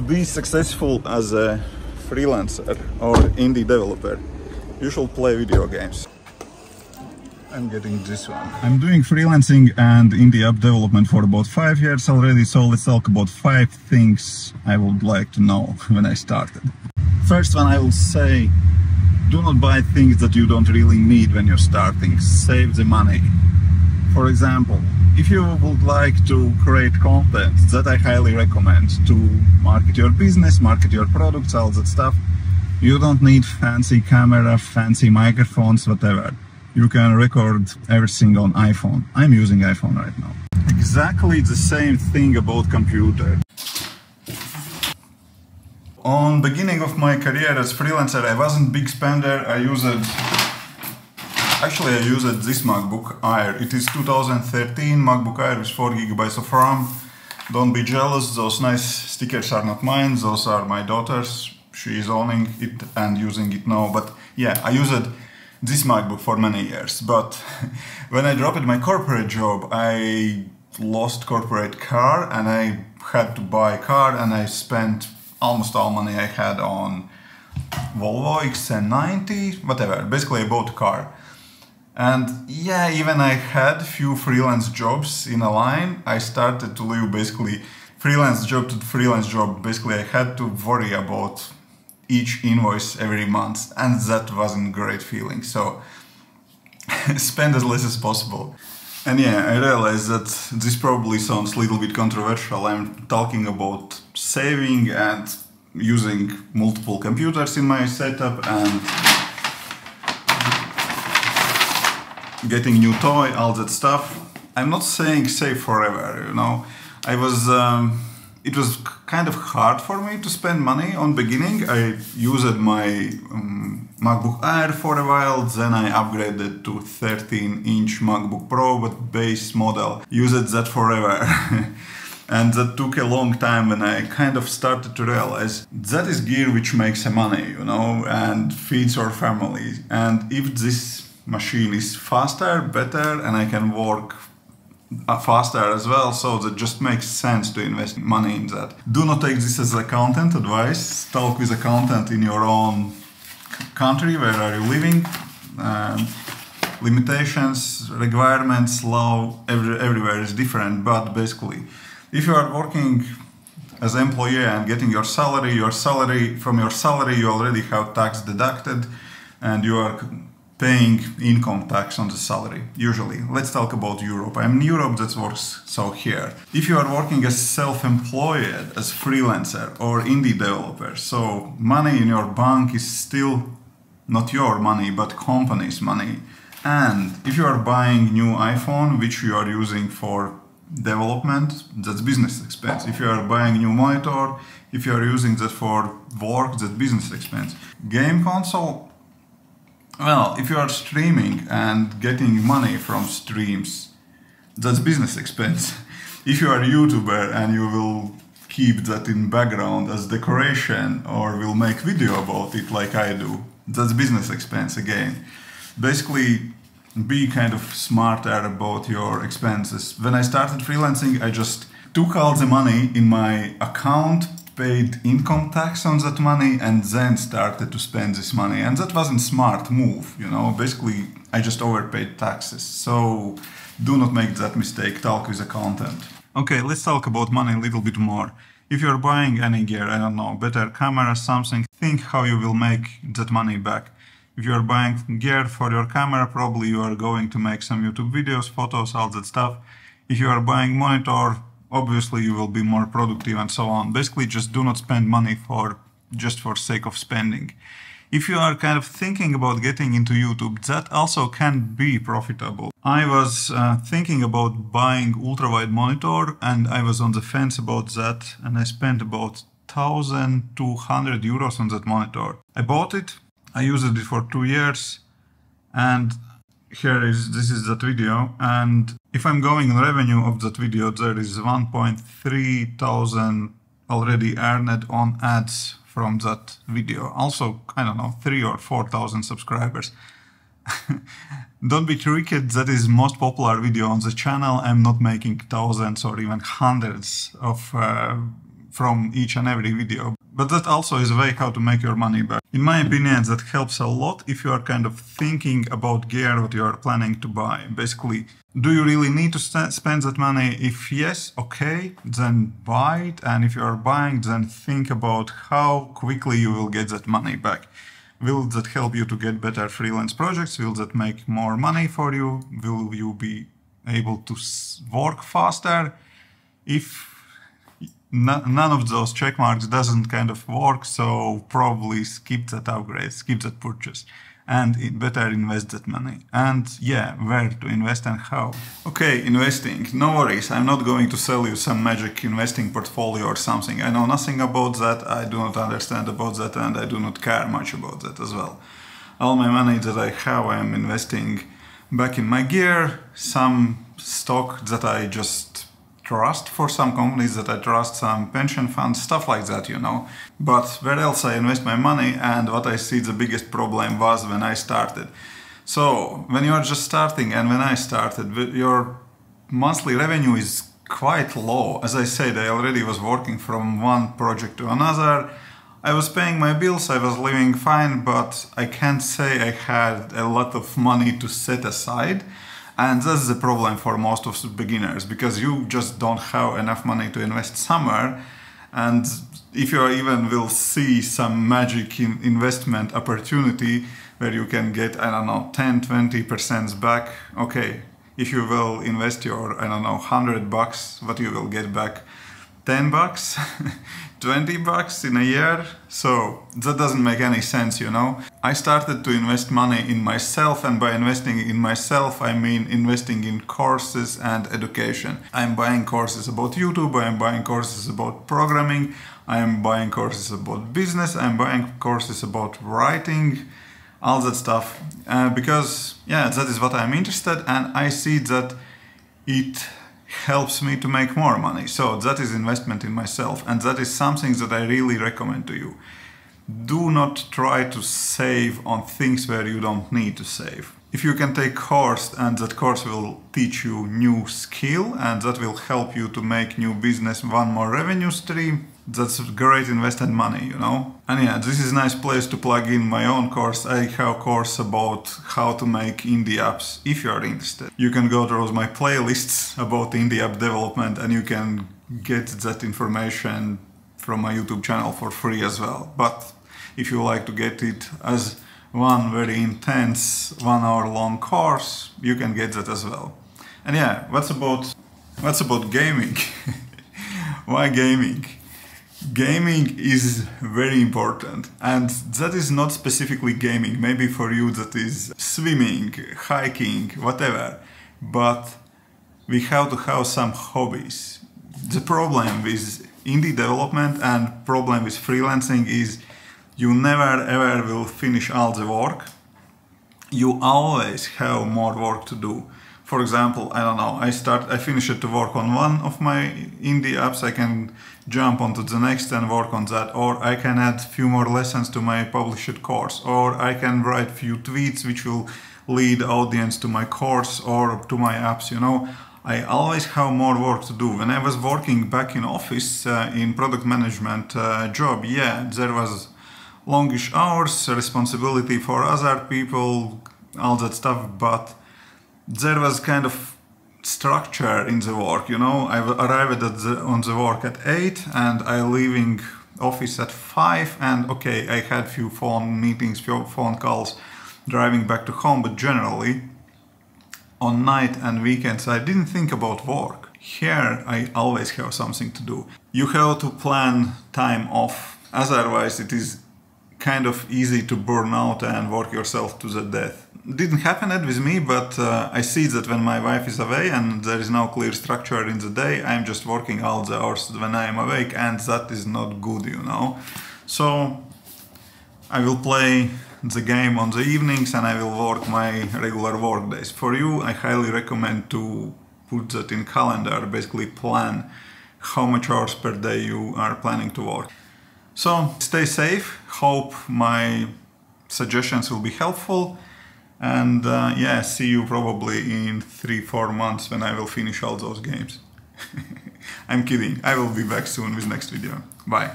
To be successful as a freelancer or indie developer, you should play video games. I'm getting this one. I'm doing freelancing and indie app development for about five years already, so let's talk about five things I would like to know when I started. First one I will say, do not buy things that you don't really need when you're starting. Save the money. For example, if you would like to create content that I highly recommend to market your business, market your products, all that stuff, you don't need fancy camera, fancy microphones, whatever you can record everything on iPhone. I'm using iPhone right now. Exactly the same thing about computer. On beginning of my career as freelancer, I wasn't big spender. I used actually I used this MacBook Air. It is 2013 MacBook Air with 4 gigabytes of RAM. Don't be jealous, those nice stickers are not mine, those are my daughter's. She is owning it and using it now. But yeah, I used this MacBook for many years. But when I dropped my corporate job, I lost corporate car and I had to buy a car and I spent almost all money I had on Volvo XC90, whatever. Basically, I bought a car. And yeah, even I had few freelance jobs in a line, I started to live basically freelance job to freelance job. Basically, I had to worry about each invoice every month and that wasn't great feeling. So spend as less as possible. And yeah i realize that this probably sounds a little bit controversial. I'm talking about saving and using multiple computers in my setup and getting new toy all that stuff i'm not saying save forever you know i was um, it was kind of hard for me to spend money on beginning. I used my um, MacBook Air for a while, then I upgraded to 13 inch MacBook Pro, but base model. Used that forever. and that took a long time and I kind of started to realize that is gear which makes money, you know, and feeds our family. And if this machine is faster, better, and I can work faster as well. So that just makes sense to invest money in that. Do not take this as accountant advice. Talk with accountant in your own country where are you living? Um, limitations requirements law every, everywhere is different but basically if you are working as employee and getting your salary your salary from your salary you already have tax deducted and you are paying income tax on the salary, usually. Let's talk about Europe. I'm in Europe, that works so here. If you are working as self-employed, as freelancer or indie developer, so money in your bank is still not your money, but company's money. And if you are buying new iPhone, which you are using for development, that's business expense. If you are buying new monitor, if you are using that for work, that's business expense. Game console, well, if you are streaming and getting money from streams, that's business expense. if you are a YouTuber and you will keep that in background as decoration or will make video about it like I do, that's business expense again. Basically, be kind of smarter about your expenses. When I started freelancing, I just took all the money in my account paid income tax on that money and then started to spend this money. And that wasn't smart move, you know. Basically, I just overpaid taxes. So do not make that mistake. Talk with accountant. Okay, let's talk about money a little bit more. If you're buying any gear, I don't know, better camera, something, think how you will make that money back. If you're buying gear for your camera, probably you are going to make some YouTube videos, photos, all that stuff. If you are buying monitor, obviously you will be more productive and so on. Basically, just do not spend money for just for sake of spending. If you are kind of thinking about getting into YouTube, that also can be profitable. I was uh, thinking about buying ultra-wide monitor and I was on the fence about that and I spent about 1200 euros on that monitor. I bought it, I used it for two years and here is this is that video and if I'm going revenue of that video there is 1.3 thousand already earned on ads from that video. Also I don't know three or four thousand subscribers. Don't be tricked that is most popular video on the channel. I'm not making thousands or even hundreds of uh, from each and every video. But that also is a way how to make your money back. In my opinion, that helps a lot if you are kind of thinking about gear what you are planning to buy. Basically, do you really need to st- spend that money? If yes, okay, then buy it. And if you are buying, then think about how quickly you will get that money back. Will that help you to get better freelance projects? Will that make more money for you? Will you be able to work faster? If none of those check marks doesn't kind of work, so probably skip that upgrade, skip that purchase and better invest that money. And yeah, where to invest and how. Okay, investing. No worries, I'm not going to sell you some magic investing portfolio or something. I know nothing about that, I do not understand about that, and I do not care much about that as well. All my money that I have, I am investing back in my gear, some stock that I just trust for some companies that I trust, some pension funds, stuff like that, you know. But where else I invest my money and what I see the biggest problem was when I started. So when you are just starting and when I started, your monthly revenue is quite low. As I said, I already was working from one project to another. I was paying my bills, I was living fine, but I can't say I had a lot of money to set aside. And that's the problem for most of the beginners because you just don't have enough money to invest somewhere. And if you even will see some magic in investment opportunity where you can get, I don't know, 10, 20% back, okay, if you will invest your, I don't know, 100 bucks, what you will get back 10 bucks, 20 bucks in a year. So that doesn't make any sense, you know. I started to invest money in myself, and by investing in myself, I mean investing in courses and education. I'm buying courses about YouTube, I'm buying courses about programming, I'm buying courses about business, I'm buying courses about writing, all that stuff. Uh, because, yeah, that is what I'm interested, and I see that it helps me to make more money. So that is investment in myself and that is something that I really recommend to you. Do not try to save on things where you don't need to save. If you can take course and that course will teach you new skill and that will help you to make new business one more revenue stream, that's great invested money, you know. And yeah, this is a nice place to plug in my own course. I have a course about how to make indie apps if you are interested. You can go through my playlists about indie app development and you can get that information from my YouTube channel for free as well. But if you like to get it as one very intense one hour long course, you can get that as well. And yeah, what's about what's about gaming? Why gaming? Gaming is very important and that is not specifically gaming. Maybe for you that is swimming hiking whatever but we have to have some hobbies. The problem with indie development and problem with freelancing is you never ever will finish all the work. You always have more work to do for example, I don't know, I start, I finish it to work on one of my indie apps, I can jump onto the next and work on that, or I can add few more lessons to my published course, or I can write few tweets which will lead audience to my course or to my apps, you know. I always have more work to do. When I was working back in office uh, in product management uh, job, yeah, there was longish hours, responsibility for other people, all that stuff, but there was kind of structure in the work. You know, I arrived at the, on the work at eight, and I leaving office at five. And okay, I had few phone meetings, few phone calls, driving back to home. But generally, on night and weekends, I didn't think about work. Here, I always have something to do. You have to plan time off. Otherwise, it is kind of easy to burn out and work yourself to the death didn't happen that with me, but uh, I see that when my wife is away and there is no clear structure in the day, I'm just working all the hours when I am awake, and that is not good, you know. So I will play the game on the evenings and I will work my regular work days. For you, I highly recommend to put that in calendar, basically plan how much hours per day you are planning to work. So stay safe. Hope my suggestions will be helpful and uh, yeah, see you probably in three, four months when I will finish all those games. I'm kidding. I will be back soon with next video. Bye.